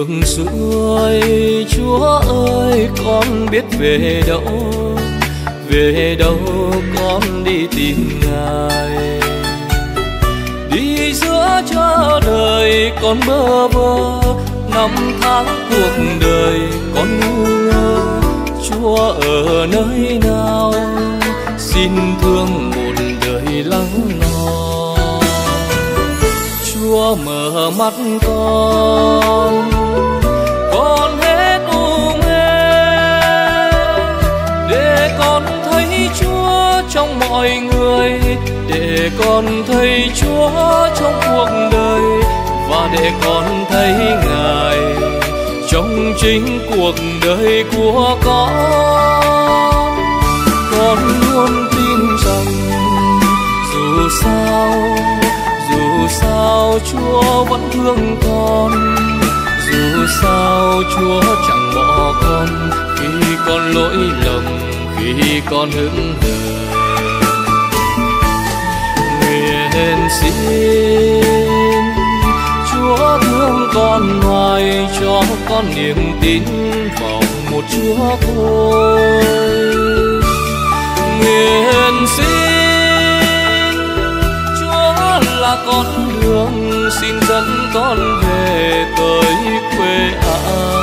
đời ngược xuôi, chúa ơi, con biết về đâu về đâu con đi tìm ngài. Đi giữa cho đời con bơ vơ, năm tháng cuộc đời con ngu ngơ. Chúa ở nơi nào, xin thương một đời lắng lo. Chúa mở mắt con người để con thấy chúa trong cuộc đời và để con thấy ngài trong chính cuộc đời của con. Con luôn tin rằng dù sao dù sao chúa vẫn thương con, dù sao chúa chẳng bỏ con khi con lỗi lầm, khi con hững hờ. Nguyện xin. Chúa thương con ngoài cho con niềm tin vào một chúa thôi nguyện xin, chúa là con đường xin dẫn con về tới quê an.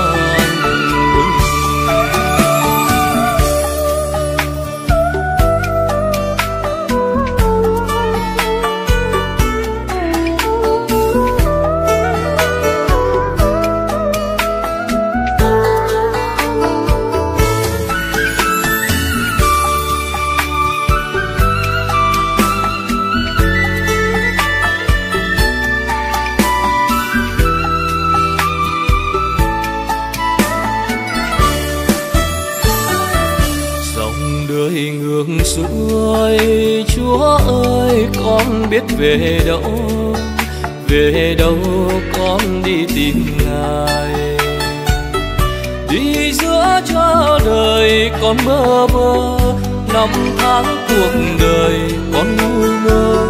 Xuôi chúa ơi, con biết về đâu? Về đâu con đi tìm ngài? Đi giữa cho đời con bơ vơ năm tháng cuộc đời con ngu ngơ.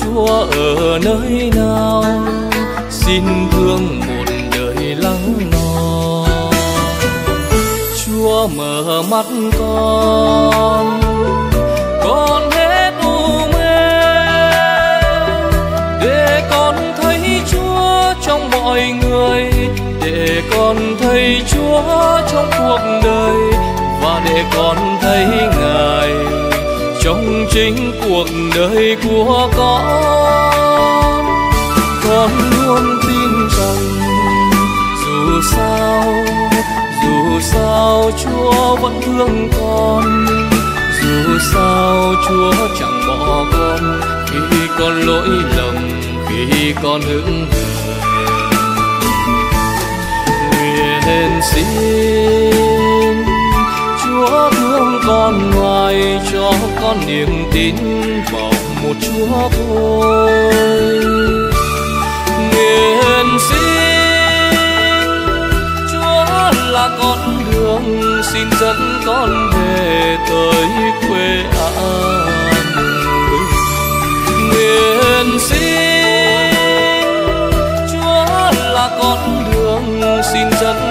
Chúa ở nơi nào? Xin thương một đời lắng lo. Chúa mở mắt con con để con thấy chúa trong cuộc đời và để con thấy ngài trong chính cuộc đời của con. Con luôn tin rằng dù sao dù sao chúa vẫn thương con, dù sao chúa chẳng bỏ con khi con lỗi lầm, khi con hững hờ. xin. Chúa thương con ngoài cho con niềm tin vào một chúa thôi nguyện xin, chúa là con đường, xin dẫn con về tới quê an. Nguyện xin, chúa là con đường, xin dẫn